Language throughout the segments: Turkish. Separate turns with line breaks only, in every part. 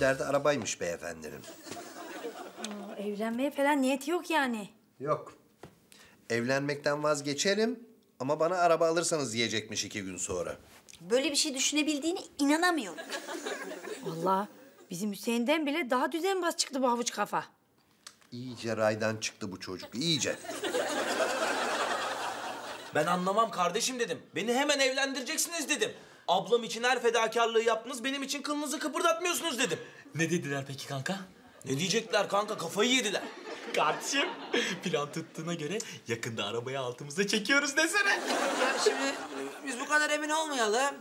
Derdi arabaymış beyefendinin.
Evlenmeye falan niyeti yok yani.
Yok. Evlenmekten vazgeçerim ama bana araba alırsanız diyecekmiş iki gün sonra.
Böyle bir şey düşünebildiğine inanamıyorum.
Vallahi bizim Hüseyin'den bile daha düzenbaz çıktı bu havuç kafa.
İyice raydan çıktı bu çocuk, iyice.
Ben anlamam kardeşim dedim. Beni hemen evlendireceksiniz dedim. Ablam için her fedakarlığı yaptınız, benim için kılınızı kıpırdatmıyorsunuz dedim.
Ne dediler peki kanka?
Ne diyecekler kanka, kafayı yediler.
Kardeşim plan tuttuğuna göre yakında arabayı altımıza çekiyoruz desene.
Ya şimdi biz bu kadar emin olmayalım.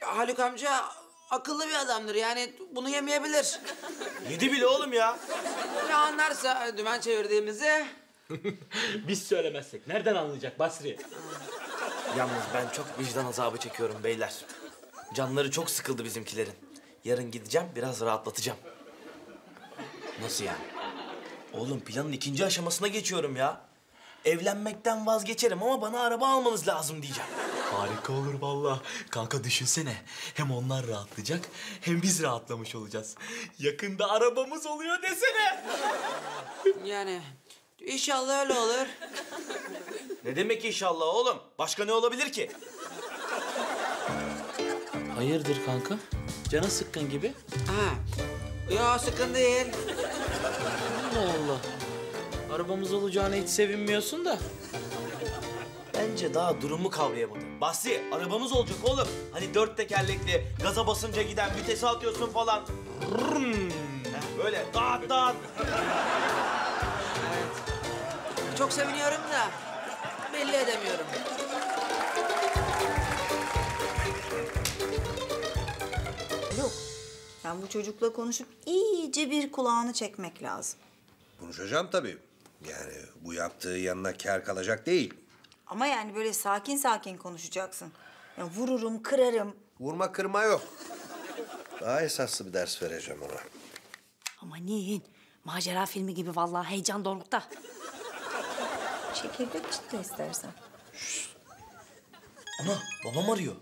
Haluk amca akıllı bir adamdır yani bunu yemeyebilir.
Yedi bile oğlum ya.
Ne anlarsa dümen çevirdiğimizi
Biz söylemezsek nereden anlayacak Basri?
Yalnız ben çok vicdan azabı çekiyorum beyler. Canları çok sıkıldı bizimkilerin. Yarın gideceğim, biraz rahatlatacağım. Nasıl yani? Oğlum planın ikinci aşamasına geçiyorum ya. Evlenmekten vazgeçerim ama bana araba almanız lazım diyeceğim.
Harika olur vallahi. Kanka düşünsene. Hem onlar rahatlayacak hem biz rahatlamış olacağız. Yakında arabamız oluyor desene.
yani inşallah öyle olur.
Ne demek inşallah oğlum? Başka ne olabilir ki?
Hayırdır kanka? Canı sıkkın gibi.
Ha. Yo sıkıntı değil.
Allah Allah. Arabamız olacağına hiç sevinmiyorsun da.
Bence daha durumu kavrayamadım. Basri, arabamız olacak oğlum. Hani dört tekerlekli, gaza basınca giden, vitese atıyorsun falan. Rrrm. Böyle dağıt dağıt.
Çok seviniyorum da belli edemiyorum.
Yok. Yani bu çocukla konuşup iyice bir kulağını çekmek lazım.
Konuşacağım tabii. Yani bu yaptığı yanına kar kalacak değil.
Ama yani böyle sakin sakin konuşacaksın. Ya vururum, kırarım.
Vurma kırma yok. Daha esaslı bir ders vereceğim ona.
Amanin. Macera filmi gibi vallahi heyecan dorukta.
Çekirdek çıktı istersen.
Ana, babam arıyor.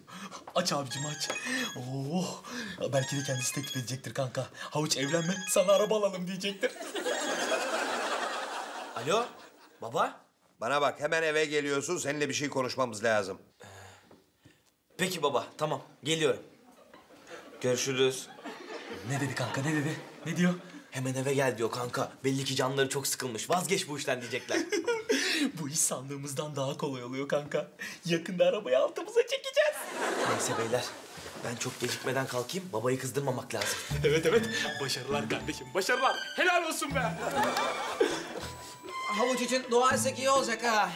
Aç abicim aç. Oo, belki de kendisi teklif edecektir kanka. Havuç evlenme sana araba alalım diyecektir.
Alo, baba?
Bana bak hemen eve geliyorsun. Seninle bir şey konuşmamız lazım.
Peki baba, tamam. Geliyorum. Görüşürüz.
Ne dedi kanka ne dedi? Ne diyor?
Hemen eve gel diyor kanka. Belli ki canları çok sıkılmış. Vazgeç bu işten diyecekler.
Bu iş sandığımızdan daha kolay oluyor kanka. Yakında arabayı altımıza çekeceğiz.
Neyse beyler, ben çok gecikmeden kalkayım. Babayı kızdırmamak lazım.
Evet evet. Başarılar kardeşim başarılar. Helal olsun be.
Havuç için dua etsek iyi olacak ha.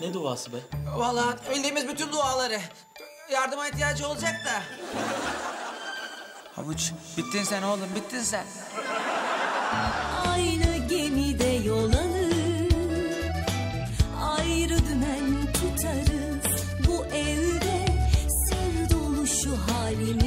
Ne duası be?
Vallahi bildiğimiz bütün duaları. Yardıma ihtiyacı olacak da. Havuç bittin sen oğlum bittin sen.
You.